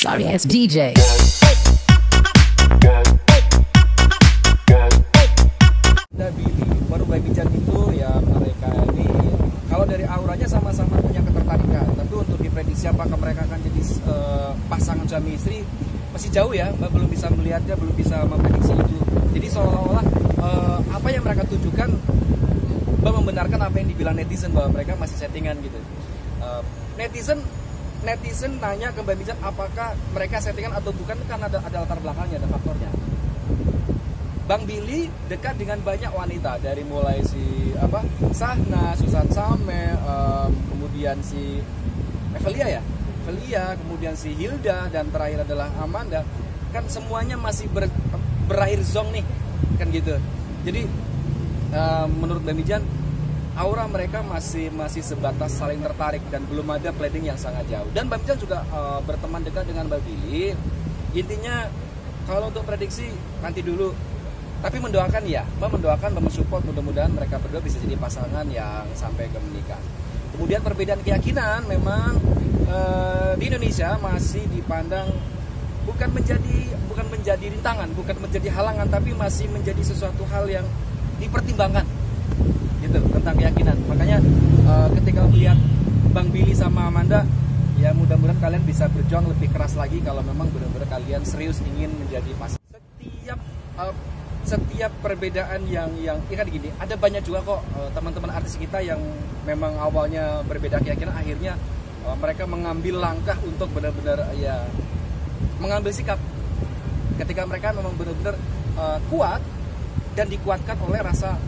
sorry ass DJ. ada Billy baru Chan itu ya mereka ini kalau dari auranya sama-sama punya ketertarikan. Tapi untuk diprediksi apakah mereka akan jadi eh, pasangan suami istri masih jauh ya Mbak belum bisa melihatnya belum bisa memprediksi itu. Jadi seolah-olah eh, apa yang mereka tujukan Mbak membenarkan apa yang dibilang netizen bahwa mereka masih settingan gitu. Eh, netizen netizen nanya ke Mbak Bijan apakah mereka settingan atau bukan kan ada ada latar belakangnya ada faktornya Bang Billy dekat dengan banyak wanita dari mulai si apa Sahna, Susan Same, em, kemudian si Evelia ya, Evelia, kemudian si Hilda dan terakhir adalah Amanda. Kan semuanya masih ber- berakhir zong nih, kan gitu. Jadi em, menurut Mbak Mijan, aura mereka masih masih sebatas saling tertarik dan belum ada planning yang sangat jauh. Dan Mbak Mijan juga eh, berteman dekat dengan Mbak Billy. Intinya kalau untuk prediksi nanti dulu tapi mendoakan ya mbak mendoakan mbak mensupport mudah-mudahan mereka berdua bisa jadi pasangan yang sampai ke menikah kemudian perbedaan keyakinan memang eh, di Indonesia masih dipandang bukan menjadi bukan menjadi rintangan bukan menjadi halangan tapi masih menjadi sesuatu hal yang dipertimbangkan makanya eh, ketika melihat Bang Billy sama Amanda ya mudah-mudahan kalian bisa berjuang lebih keras lagi kalau memang benar-benar kalian serius ingin menjadi pasangan setiap eh, setiap perbedaan yang yang ya kan gini ada banyak juga kok eh, teman-teman artis kita yang memang awalnya berbeda keyakinan akhirnya eh, mereka mengambil langkah untuk benar-benar ya mengambil sikap. Ketika mereka memang benar-benar eh, kuat dan dikuatkan oleh rasa